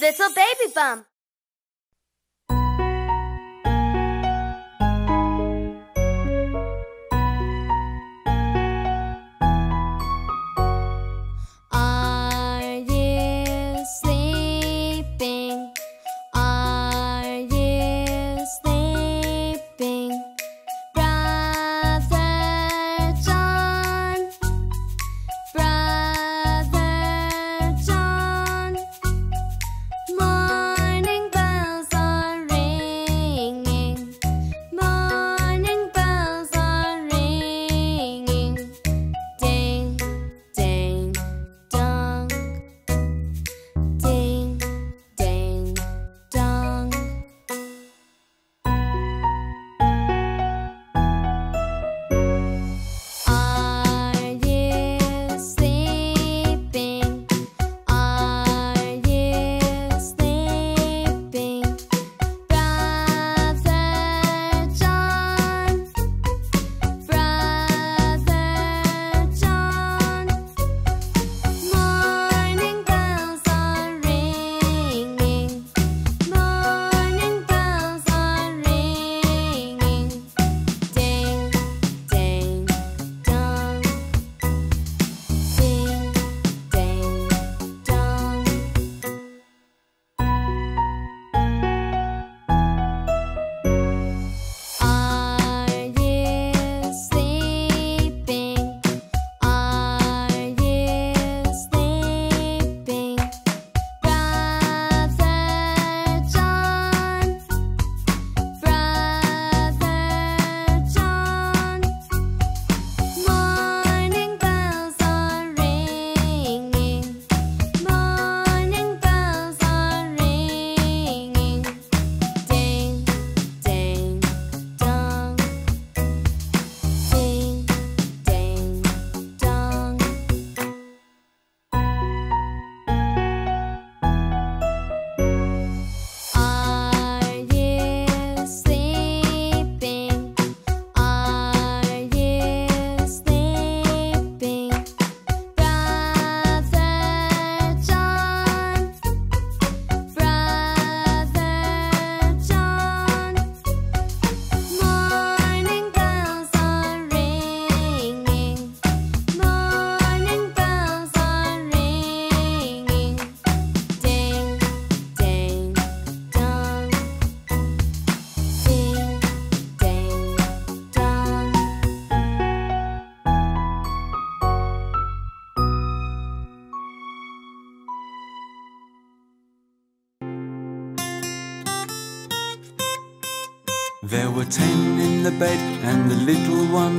Little Baby Bum.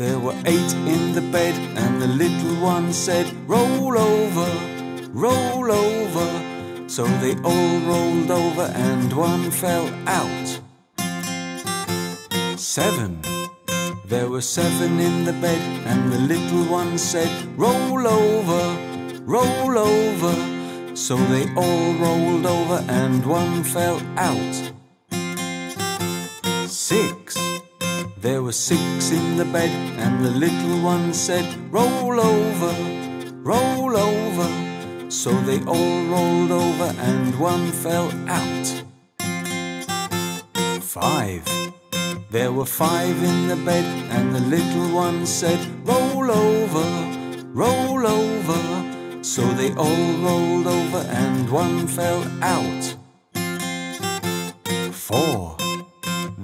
There were eight in the bed, and the little one said, Roll over, roll over. So they all rolled over, and one fell out. Seven. There were seven in the bed, and the little one said, Roll over, roll over. So they all rolled over, and one fell out. Six. There were six in the bed, and the little one said, Roll over, roll over. So they all rolled over, and one fell out. Five. There were five in the bed, and the little one said, Roll over, roll over. So they all rolled over, and one fell out. Four.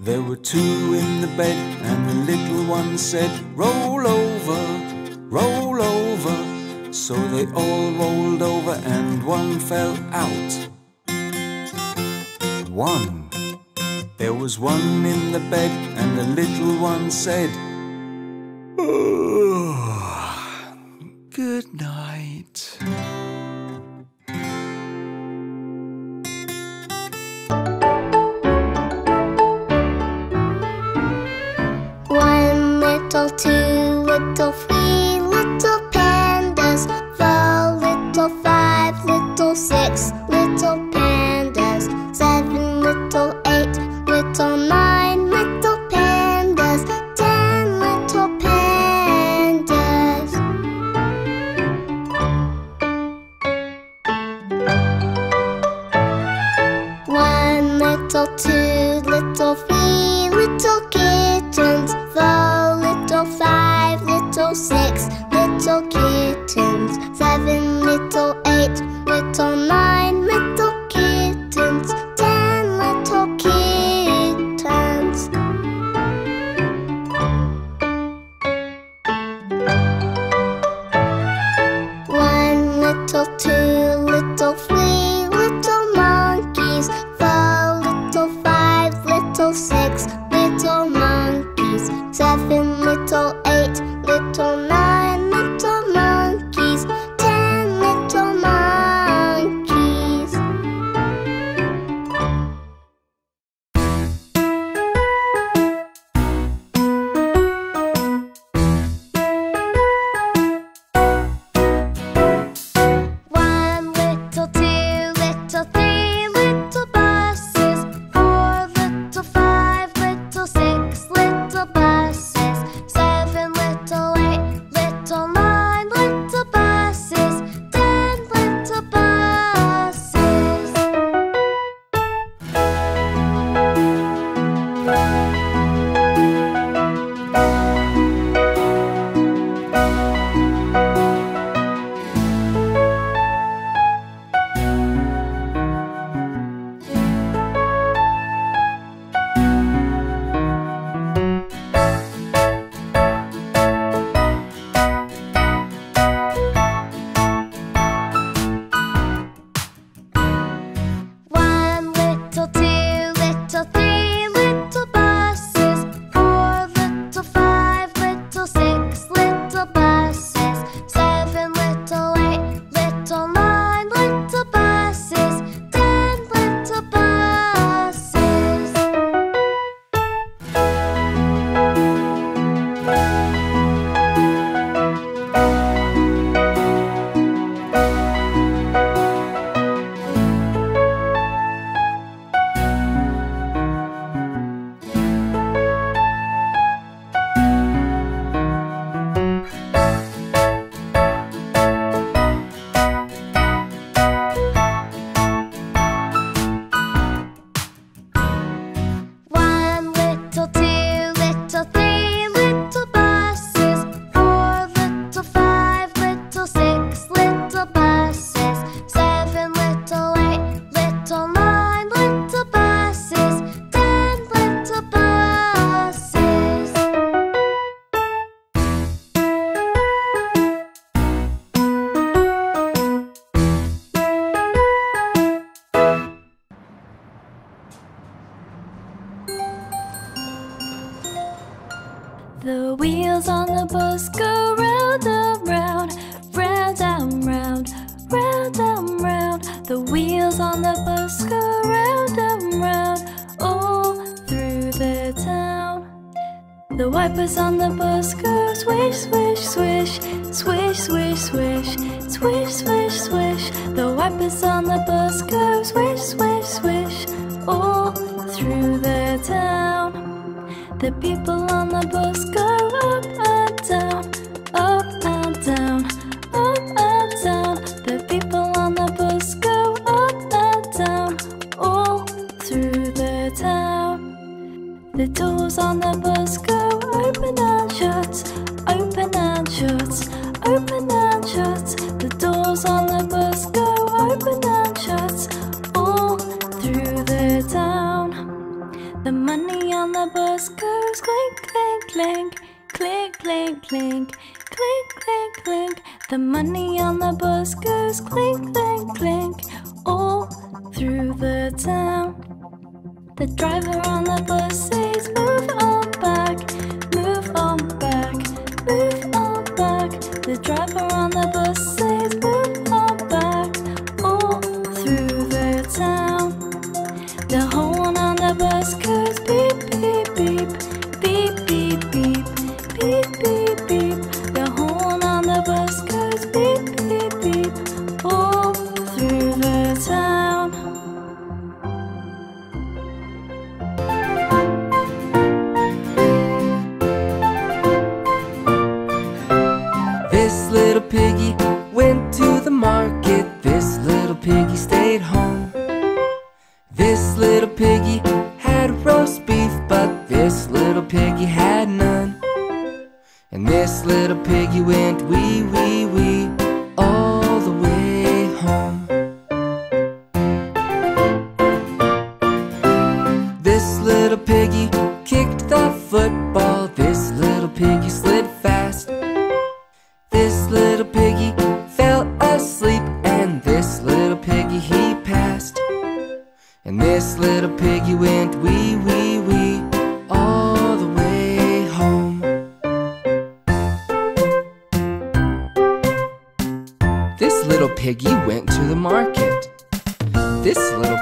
There were two in the bed, and the little one said, Roll over, roll over. So they all rolled over, and one fell out. One. There was one in the bed, and the little one said, Good night. The money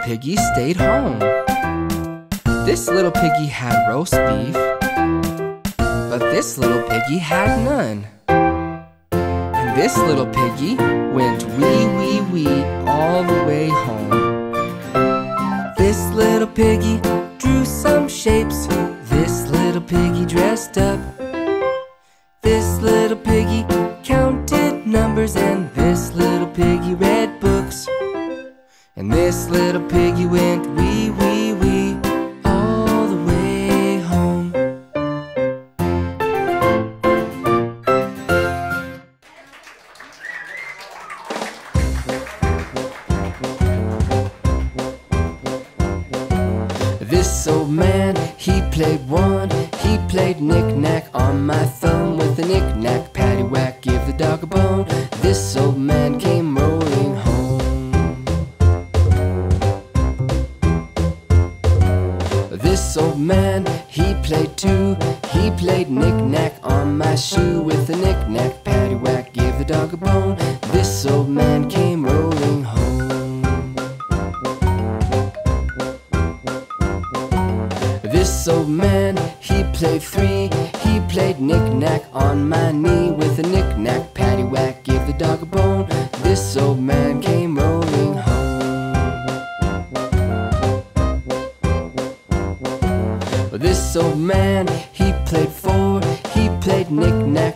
piggy stayed home. This little piggy had roast beef, but this little piggy had none. And this little piggy went wee wee wee all the way home. This little piggy drew some shapes. This little piggy dressed up. This little piggy counted numbers and this little piggy read and this little piggy went the He played two. He played knick-knack on my shoe with a knick-knack. Paddywhack gave the dog a bone. This old man came rolling home. This old man, he played three. He played knick-knack on my knee with a knick-knack. old man. He played four, he played knick-knack.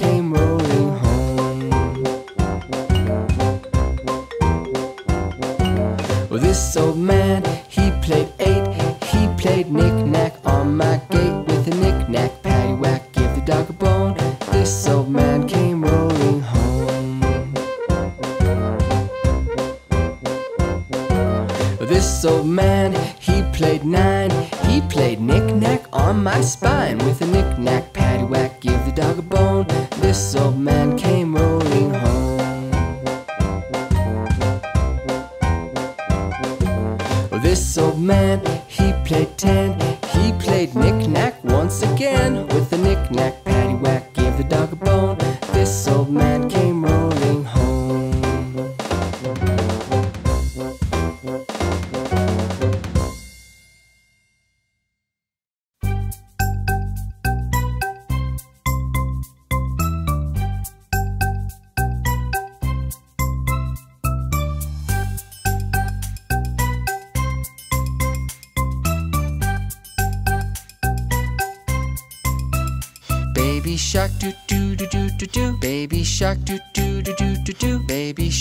neck.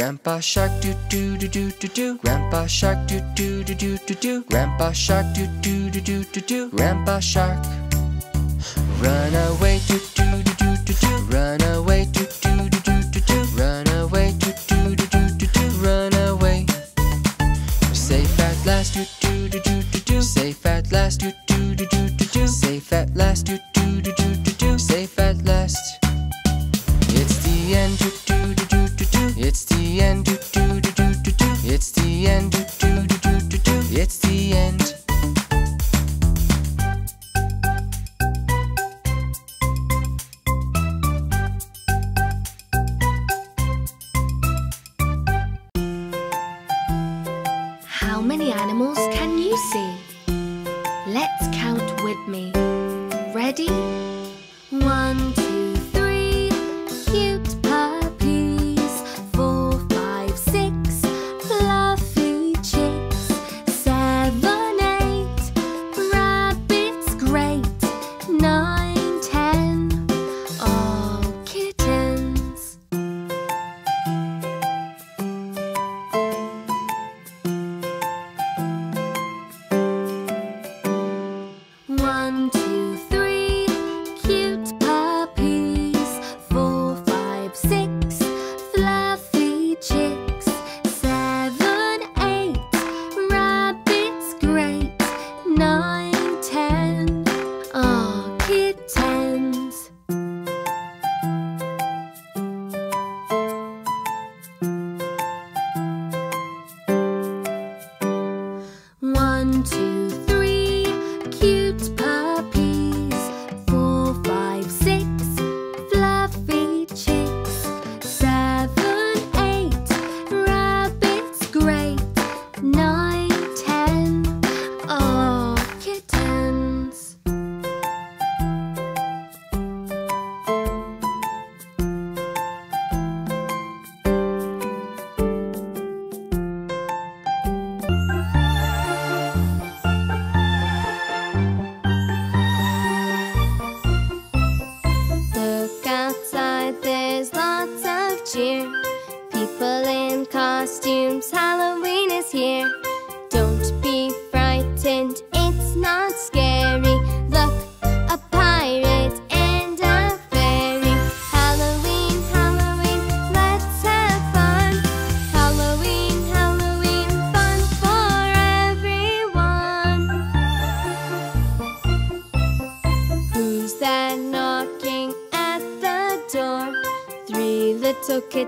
Grandpa Shark do do do do do do. Grandpa Shark do do do do do do. Grandpa Shark do do do do do do. Grandpa Shark. Run away do do do do do do. Run away do.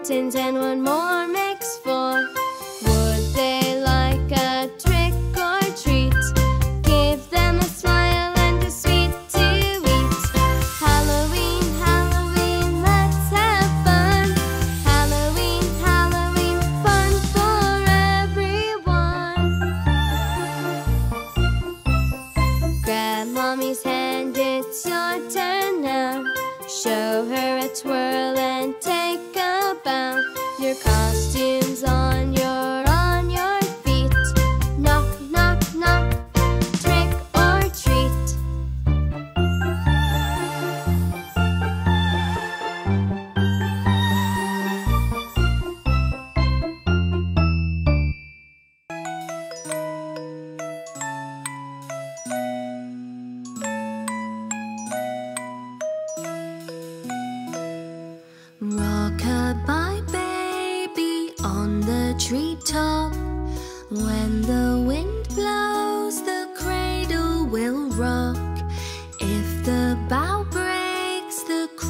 mountains and one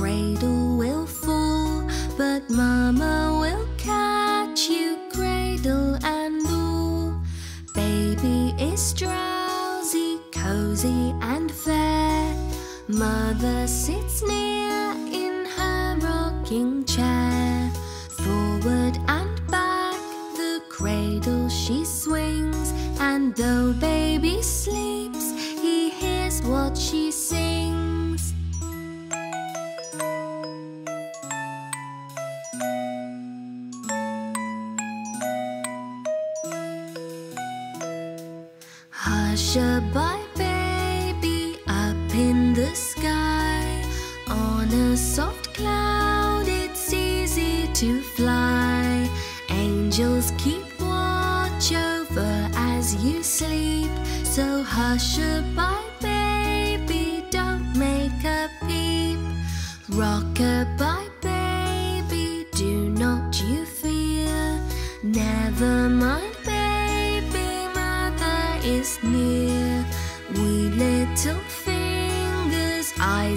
cradle.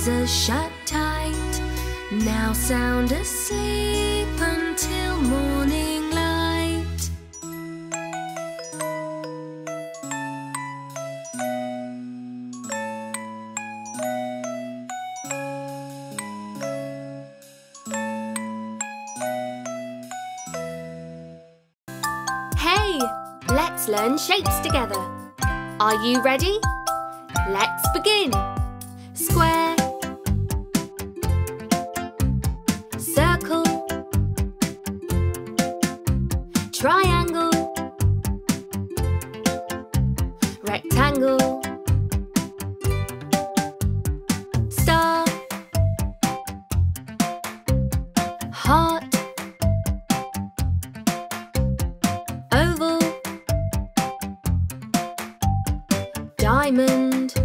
are shut tight, now sound asleep until morning light. Hey, let's learn shapes together. Are you ready? Let's begin. diamond.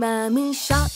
Mum shot.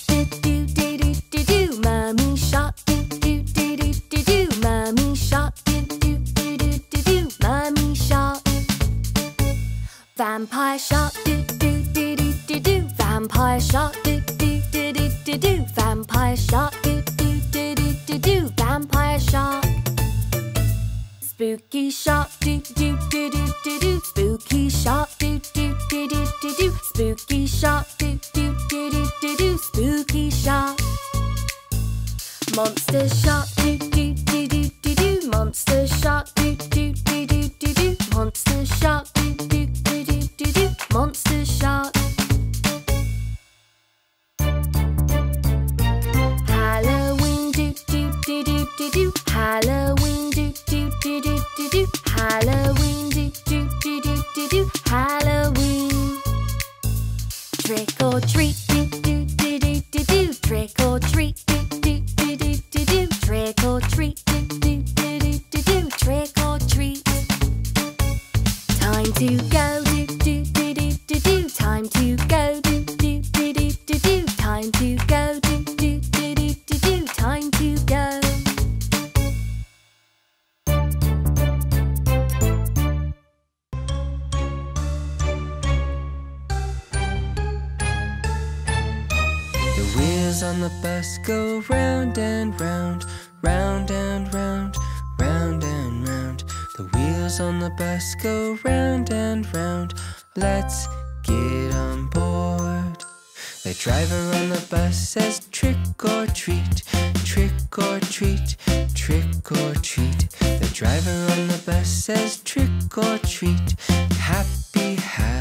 Happy, happy.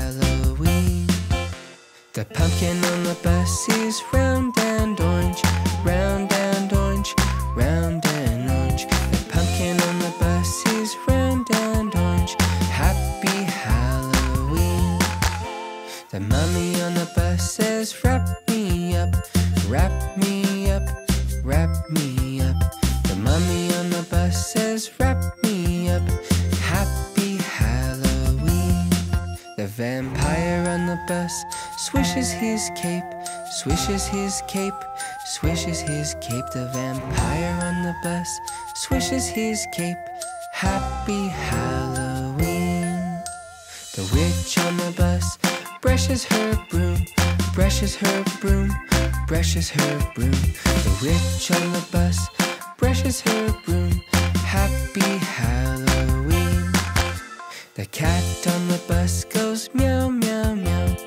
his cape, swishes his cape. The vampire on the bus swishes his cape. Happy Halloween. The witch on the bus brushes her broom, brushes her broom, brushes her broom. The witch on the bus brushes her broom. Happy Halloween. The cat on the bus goes meow, meow, meow.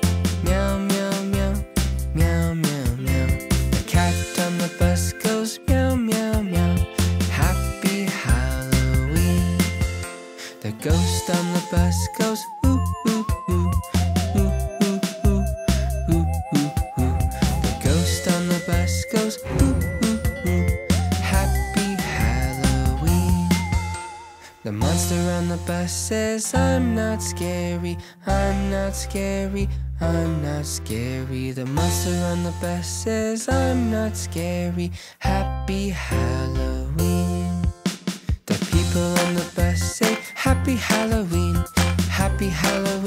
says I'm not scary, I'm not scary, I'm not scary. The monster on the bus says I'm not scary. Happy Halloween. The people on the bus say Happy Halloween, Happy Halloween.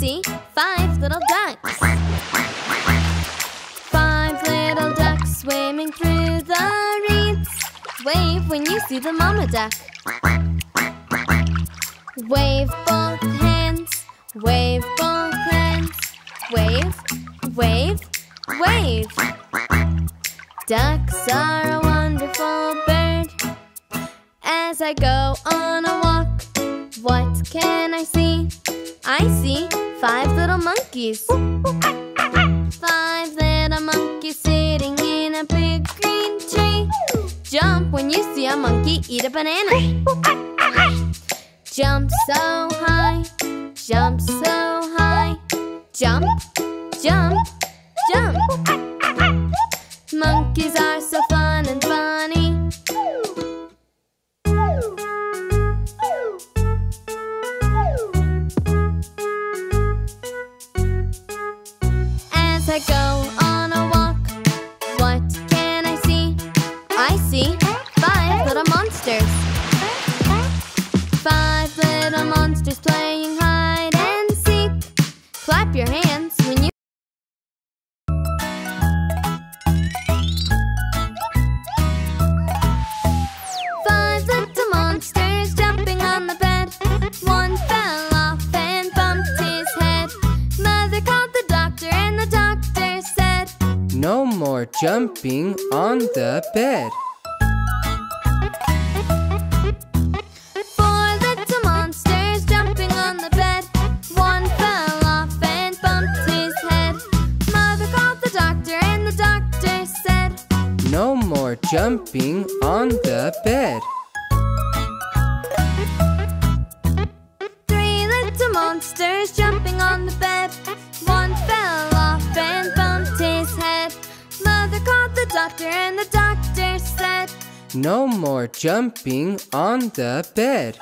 See five little ducks. Five little ducks swimming through the reeds. Wave when you see the mama duck. Wave both hands, wave both hands. Wave, wave, wave. Ducks are a wonderful bird. As I go on a walk, what can I see? I see five little monkeys. Five little monkeys sitting in a big green tree. Jump when you see a monkey eat a banana. Jump so high, jump so high. Jump, jump, jump. Monkeys are so fun and funny. I go jumping on the bed. No more jumping on the bed.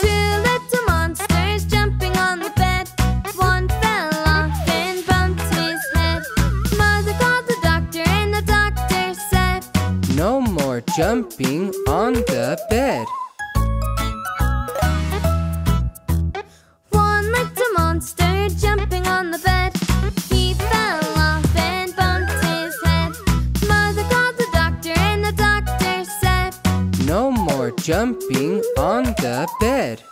Two little monsters jumping on the bed. One fell off and from twist bed. Mom called the doctor and the doctor said, No more jumping on the bed. Jumping on the bed.